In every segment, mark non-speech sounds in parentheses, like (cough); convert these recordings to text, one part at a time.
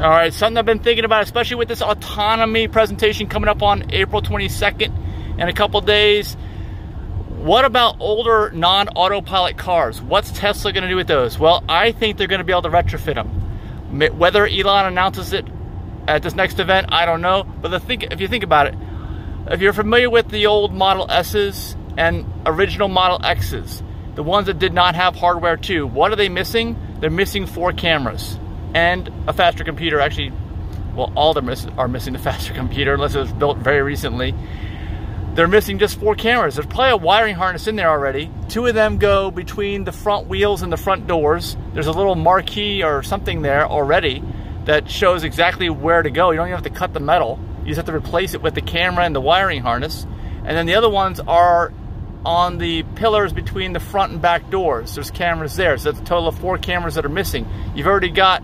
All right, something I've been thinking about, especially with this autonomy presentation coming up on April 22nd in a couple days. What about older non-autopilot cars? What's Tesla going to do with those? Well, I think they're going to be able to retrofit them. Whether Elon announces it at this next event, I don't know. But the think, if you think about it, if you're familiar with the old Model S's and original Model X's, the ones that did not have hardware 2, what are they missing? They're missing four cameras and a faster computer. Actually, well, all them are missing the (laughs) faster computer unless it was built very recently. They're missing just four cameras. There's probably a wiring harness in there already. Two of them go between the front wheels and the front doors. There's a little marquee or something there already that shows exactly where to go. You don't even have to cut the metal. You just have to replace it with the camera and the wiring harness. And then the other ones are on the pillars between the front and back doors. There's cameras there. So that's a total of four cameras that are missing. You've already got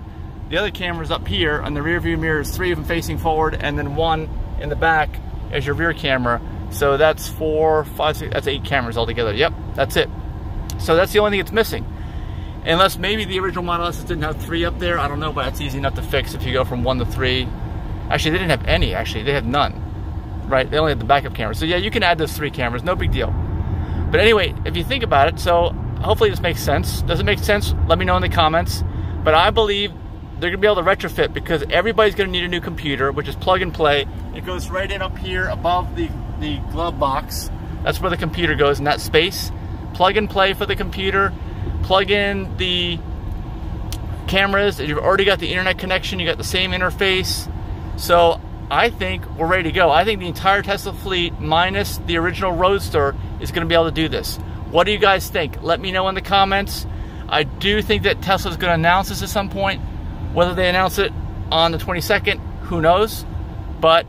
the other cameras up here on the rear view mirrors, three of them facing forward and then one in the back as your rear camera. So that's four, five, six, that's eight cameras altogether. Yep, that's it. So that's the only thing it's missing. Unless maybe the original Model S didn't have three up there. I don't know, but that's easy enough to fix if you go from one to three. Actually, they didn't have any, actually. They had none, right? They only had the backup camera. So yeah, you can add those three cameras, no big deal. But anyway, if you think about it, so hopefully this makes sense. Does it make sense? Let me know in the comments. But I believe they're gonna be able to retrofit because everybody's gonna need a new computer, which is plug and play. It goes right in up here above the, the glove box. That's where the computer goes in that space. Plug and play for the computer, plug in the cameras, you've already got the internet connection, you got the same interface. So I think we're ready to go. I think the entire Tesla fleet, minus the original Roadster, is gonna be able to do this. What do you guys think? Let me know in the comments. I do think that Tesla's gonna announce this at some point. Whether they announce it on the 22nd, who knows? But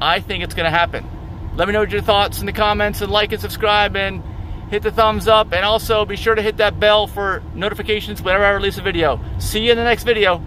I think it's going to happen. Let me know your thoughts in the comments and like and subscribe and hit the thumbs up and also be sure to hit that bell for notifications whenever I release a video. See you in the next video.